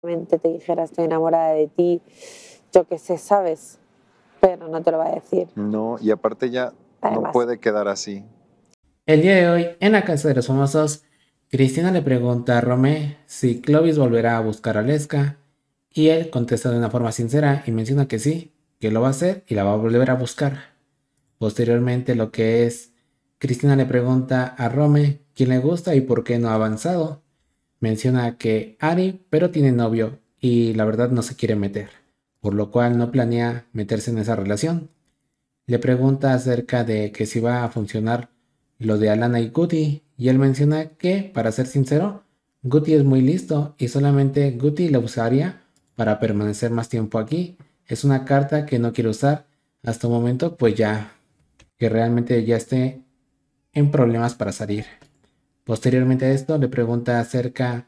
te dijera estoy enamorada de ti, yo qué sé, ¿sabes? Pero no te lo va a decir. No, y aparte ya no puede quedar así. El día de hoy, en la Casa de los Famosos, Cristina le pregunta a Romé si Clovis volverá a buscar a Lesca y él contesta de una forma sincera y menciona que sí, que lo va a hacer y la va a volver a buscar. Posteriormente lo que es, Cristina le pregunta a Rome quién le gusta y por qué no ha avanzado. Menciona que Ari, pero tiene novio y la verdad no se quiere meter, por lo cual no planea meterse en esa relación. Le pregunta acerca de que si va a funcionar lo de Alana y Guti y él menciona que, para ser sincero, Guti es muy listo y solamente Guti la usaría para permanecer más tiempo aquí. Es una carta que no quiere usar hasta un momento, pues ya que realmente ya esté en problemas para salir. Posteriormente a esto le pregunta acerca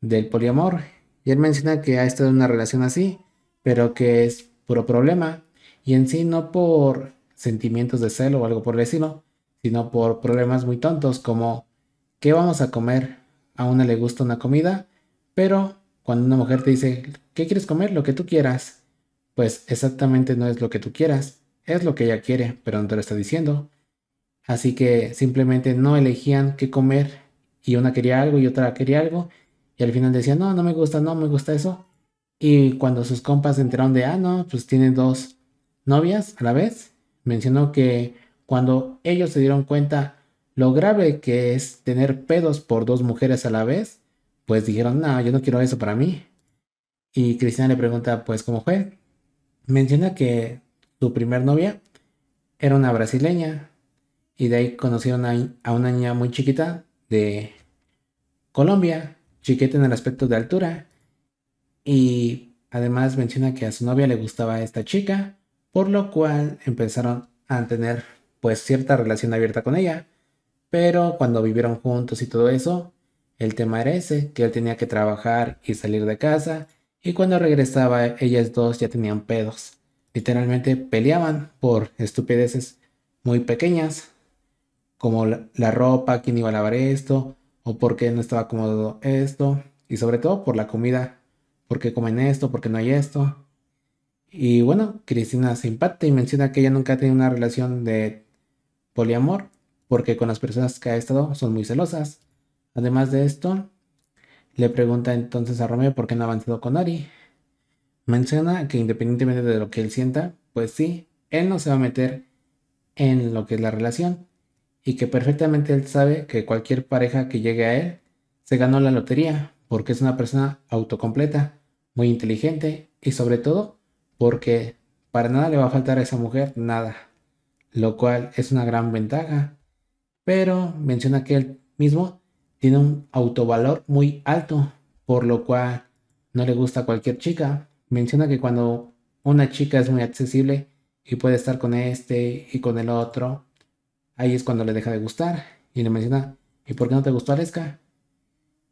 del poliamor y él menciona que ha estado en una relación así, pero que es puro problema y en sí no por sentimientos de celo o algo por decirlo, sino por problemas muy tontos como ¿qué vamos a comer? A una le gusta una comida, pero cuando una mujer te dice ¿qué quieres comer? Lo que tú quieras, pues exactamente no es lo que tú quieras, es lo que ella quiere, pero no te lo está diciendo. Así que simplemente no elegían qué comer y una quería algo y otra quería algo y al final decían no, no me gusta, no me gusta eso. Y cuando sus compas se enteraron de, ah, no, pues tienen dos novias a la vez, mencionó que cuando ellos se dieron cuenta lo grave que es tener pedos por dos mujeres a la vez, pues dijeron, no, yo no quiero eso para mí. Y Cristina le pregunta, pues, ¿cómo fue? Menciona que su primer novia era una brasileña y de ahí conocieron a una niña muy chiquita de Colombia, chiquita en el aspecto de altura. Y además menciona que a su novia le gustaba esta chica, por lo cual empezaron a tener pues cierta relación abierta con ella, pero cuando vivieron juntos y todo eso, el tema era ese, que él tenía que trabajar y salir de casa, y cuando regresaba ellas dos ya tenían pedos. Literalmente peleaban por estupideces muy pequeñas, como la, ropa, quién iba a lavar esto, o por qué no estaba cómodo esto, y sobre todo por la comida, por qué comen esto, por qué no hay esto. Y bueno, Cristina se impacta y menciona que ella nunca ha tenido una relación de poliamor, porque con las personas que ha estado son muy celosas. Además de esto, le pregunta entonces a Romeo por qué no ha avanzado con Ari. Menciona que independientemente de lo que él sienta, pues sí, él no se va a meter en lo que es la relación y que perfectamente él sabe que cualquier pareja que llegue a él se ganó la lotería porque es una persona autocompleta, muy inteligente y sobre todo porque para nada le va a faltar a esa mujer nada lo cual es una gran ventaja. Pero menciona que él mismo tiene un autovalor muy alto, por lo cual no le gusta a cualquier chica. Menciona que cuando una chica es muy accesible y puede estar con este y con el otro, ahí es cuando le deja de gustar. Y le menciona, ¿y por qué no te gustó Aleska?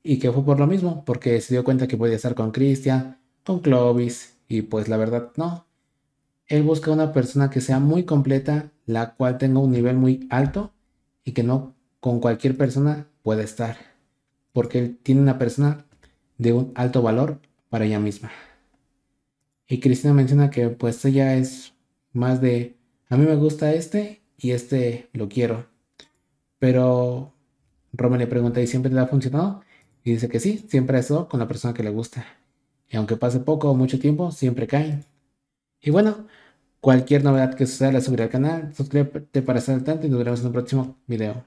Y que fue por lo mismo, porque se dio cuenta que podía estar con Christian, con Clovis, y pues la verdad no. Él busca una persona que sea muy completa, la cual tenga un nivel muy alto y que no con cualquier persona pueda estar. Porque él tiene una persona de un alto valor para ella misma. Y Cristina menciona que pues ella es más de, a mí me gusta este y este lo quiero. Pero Roma le pregunta, ¿y siempre te ha funcionado? Y dice que sí, siempre ha estado con la persona que le gusta. Y aunque pase poco o mucho tiempo, siempre caen. Y bueno, Cualquier novedad que suceda la subiré al canal. Suscríbete para estar al tanto y nos veremos en un próximo video.